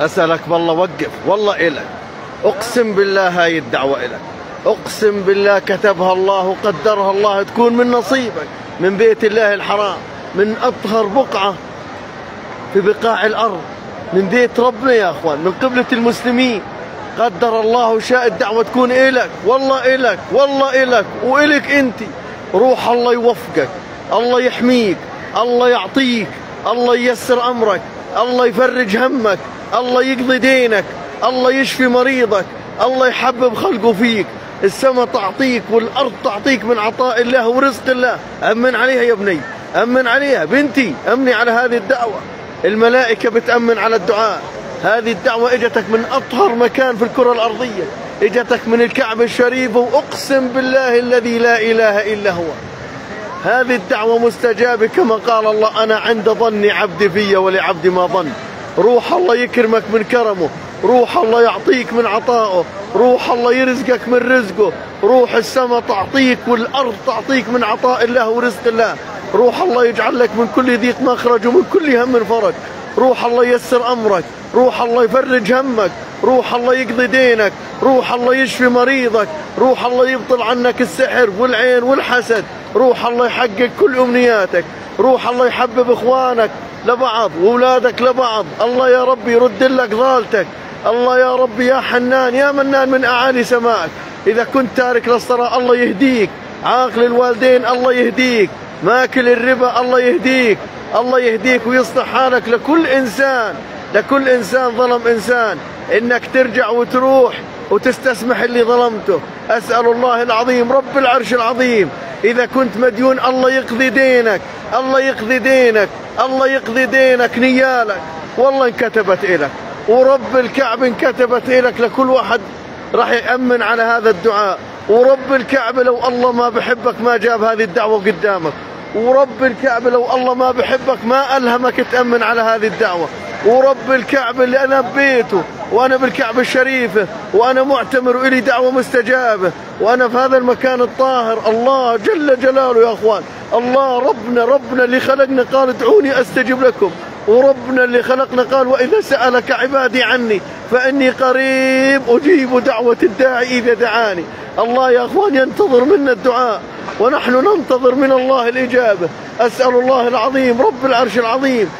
أسألك بالله وقف والله إلك. أقسم بالله هاي الدعوة إلك. أقسم بالله كتبها الله وقدرها الله تكون من نصيبك من بيت الله الحرام من أطهر بقعة في بقاع الأرض من بيت ربنا يا أخوان من قبلة المسلمين. قدر الله وشاء الدعوة تكون إلك. والله إلك والله إلك وإلك أنت. روح الله يوفقك الله يحميك الله يعطيك الله ييسر أمرك الله يفرج همك. الله يقضي دينك الله يشفي مريضك الله يحبب خلقه فيك. السماء تعطيك والأرض تعطيك من عطاء الله ورزق الله. أمن عليها يا بني أمن عليها. بنتي أمني على هذه الدعوة. الملائكة بتأمن على الدعاء. هذه الدعوة إجتك من أطهر مكان في الكرة الأرضية. إجتك من الكعبة الشريفة وأقسم بالله الذي لا إله إلا هو. هذه الدعوة مستجابة كما قال الله أنا عند ظن عبدي في ولعبدي ما ظن. روح الله يكرمك من كرمه روح الله يعطيك من عطائه روح الله يرزقك من رزقه روح السماء تعطيك والأرض تعطيك من عطاء الله ورزق الله روح الله يجعل لك من كل ضيق مخرج ومن كل هم فرج روح الله ييسر أمرك روح الله يفرج همك روح الله يقضي دينك روح الله يشفي مريضك روح الله يبطل عنك السحر والعين والحسد روح الله يحقق كل أمنياتك روح الله يحبب إخوانك لبعض وأولادك لبعض. الله يا رب يرد لك ضالتك. الله يا رب يا حنان يا منان من أعالي سمائك إذا كنت تارك للصلاة الله يهديك. عاقل الوالدين الله يهديك. ماكل الربا الله يهديك. الله يهديك ويصلح حالك لكل إنسان. لكل إنسان ظلم إنسان. إنك ترجع وتروح وتستسمح اللي ظلمته. أسأل الله العظيم رب العرش العظيم إذا كنت مديون الله يقضي دينك الله يقضي دينك الله يقضي دينك نيالك. والله انكتبت إلك. ورب الكعب انكتبت إلك. لكل واحد راح يأمن على هذا الدعاء. ورب الكعبة لو الله ما بحبك ما جاب هذه الدعوة قدامك. ورب الكعبة لو الله ما بحبك ما ألهمك تأمن على هذه الدعوة. ورب الكعبة اللي أنا ببيته وأنا بالكعبة الشريفة وأنا معتمر وإلي دعوة مستجابة وأنا في هذا المكان الطاهر الله جل جلاله يا أخوان الله ربنا ربنا اللي خلقنا قال ادعوني أستجب لكم وربنا اللي خلقنا قال وإذا سألك عبادي عني فإني قريب أجيب دعوة الداعي إذا دعاني. الله يا أخوان ينتظر منا الدعاء ونحن ننتظر من الله الإجابة. أسأل الله العظيم رب العرش العظيم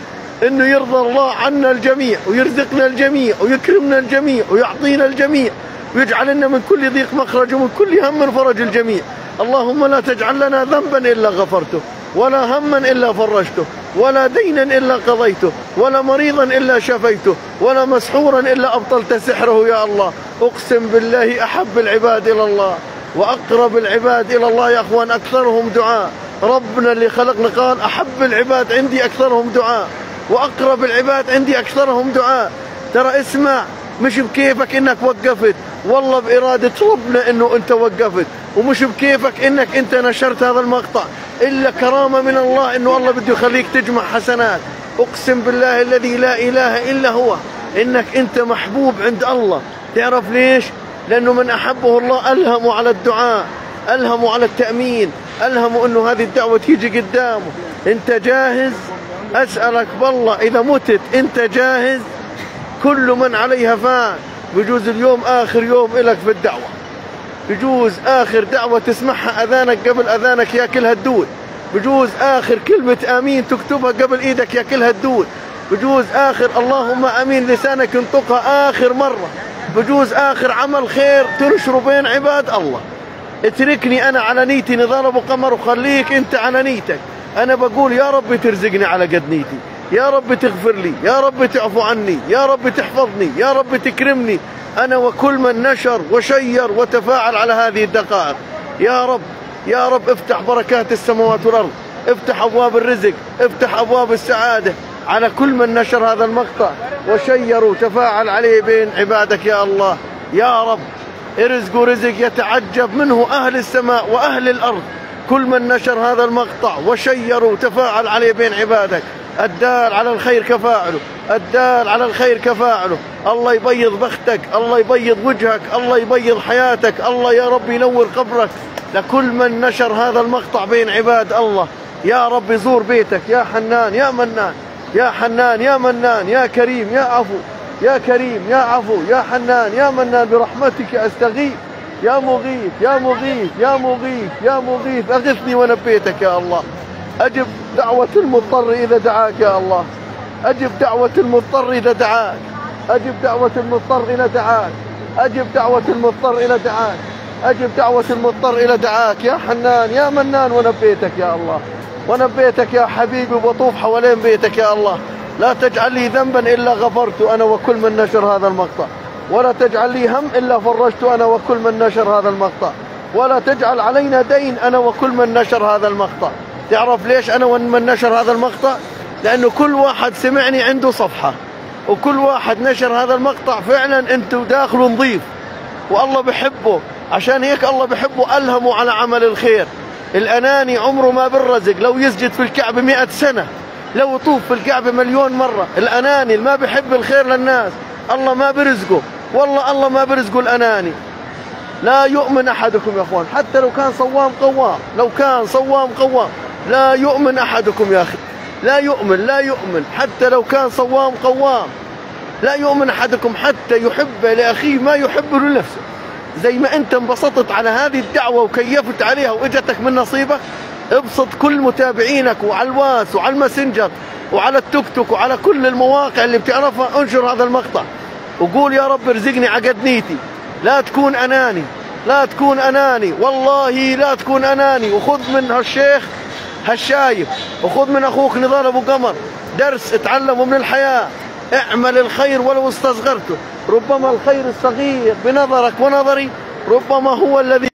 إنه يرضى الله عنا الجميع ويرزقنا الجميع ويكرمنا الجميع ويعطينا الجميع ويجعل لنا من كل ضيق مخرج ومن كل هم فرج الجميع. اللهم لا تجعل لنا ذنبا إلا غفرته ولا هما إلا فرجته ولا دينا إلا قضيته ولا مريضا إلا شفيته ولا مسحورا إلا أبطلت سحره يا الله. أقسم بالله أحب العباد إلى الله وأقرب العباد إلى الله يا أخوان أكثرهم دعاء. ربنا اللي خلقنا قال أحب العباد عندي أكثرهم دعاء. وأقرب العباد عندي أكثرهم دعاء. ترى اسمع مش بكيفك إنك وقفت. والله بإرادة ربنا إنه أنت وقفت. ومش بكيفك إنك أنت نشرت هذا المقطع. إلا كرامة من الله إنه الله بده يخليك تجمع حسنات. أقسم بالله الذي لا إله إلا هو. إنك أنت محبوب عند الله. تعرف ليش؟ لأنه من أحبه الله الهمه على الدعاء الهمه على التأمين الهمه إنه هذه الدعوة تيجي قدامه. أنت جاهز؟ أسألك بالله إذا متت أنت جاهز؟ كل من عليها فان. بجوز اليوم آخر يوم إلك في الدعوة. بجوز آخر دعوة تسمعها أذانك قبل أذانك ياكلها الدود. بجوز آخر كلمة آمين تكتبها قبل إيدك ياكلها الدود. بجوز آخر اللهم أمين لسانك ينطقها آخر مرة. بجوز آخر عمل خير تنشره بين عباد الله. اتركني أنا على نيتي أبو قمر وخليك أنت على نيتك. أنا بقول يا رب ترزقني على قد نيتي يا رب تغفر لي يا رب تعفو عني يا رب تحفظني يا رب تكرمني. أنا وكل من نشر وشير وتفاعل على هذه الدقائق. يا رب يا رب افتح بركات السماوات والأرض افتح أبواب الرزق افتح أبواب السعادة على كل من نشر هذا المقطع وشير وتفاعل عليه بين عبادك يا الله. يا رب ارزق رزق يتعجب منه أهل السماء وأهل الأرض. كل من نشر هذا المقطع وشير وتفاعل عليه بين عبادك الدال على الخير كفاعله الدال على الخير كفاعله. الله يبيض بختك الله يبيض وجهك الله يبيض حياتك الله يا رب ينور قبرك. لكل من نشر هذا المقطع بين عباد الله يا رب يزور بيتك يا حنان يا منان يا حنان يا منان يا كريم يا عفو يا كريم يا عفو يا حنان يا منان برحمتك أستغيث. يا مغيث يا مغيث يا مغيث يا مغيث أغثني ونبيتك يا الله. أجب دعوة المضطر إذا دعاك يا الله. أجب دعوة المضطر إذا دعاك. أجب دعوة المضطر إذا دعاك. أجب دعوة المضطر إلى دعاك. أجب دعوة المضطر إلى دعاك يا حنان يا منان ونبيتك يا الله. ونبيتك يا حبيبي وبطوف حوالين بيتك يا الله. لا تجعل لي ذنبا إلا غفرت أنا وكل من نشر هذا المقطع. ولا تجعل لي هم إلا فرجت أنا وكل من نشر هذا المقطع. ولا تجعل علينا دين أنا وكل من نشر هذا المقطع. تعرف ليش أنا ومن نشر هذا المقطع؟ لأنه كل واحد سمعني عنده صفحة. وكل واحد نشر هذا المقطع فعلا أنتم داخله نظيف والله بحبه. عشان هيك الله بحبه ألهمه على عمل الخير. الأناني عمره ما بالرزق. لو يسجد في الكعبة مئة سنة لو يطوف في الكعبة مليون مرة. الأناني اللي ما بحب الخير للناس. الله ما برزقه. والله الله ما برزقه الأناني. لا يؤمن أحدكم يا أخوان. حتى لو كان صوام قوام. لو كان صوام قوام. لا يؤمن أحدكم يا أخي. لا يؤمن لا يؤمن. حتى لو كان صوام قوام. لا يؤمن أحدكم حتى يحب لأخيه ما يحب لنفسه. زي ما أنت انبسطت على هذه الدعوة وكيفت عليها وإجتك من نصيبك ابسط كل متابعينك وعلى الواتس وعلى الماسنجر وعلى التيك توك وعلى كل المواقع اللي بتعرفها. انشر هذا المقطع. وقول يا رب ارزقني على قد نيتي. لا تكون أناني لا تكون أناني والله لا تكون أناني. وخذ من هالشيخ هالشايب وخذ من أخوك نضال أبو قمر. درس اتعلمه من الحياة. اعمل الخير ولو استصغرته. ربما الخير الصغير بنظرك ونظري ربما هو الذي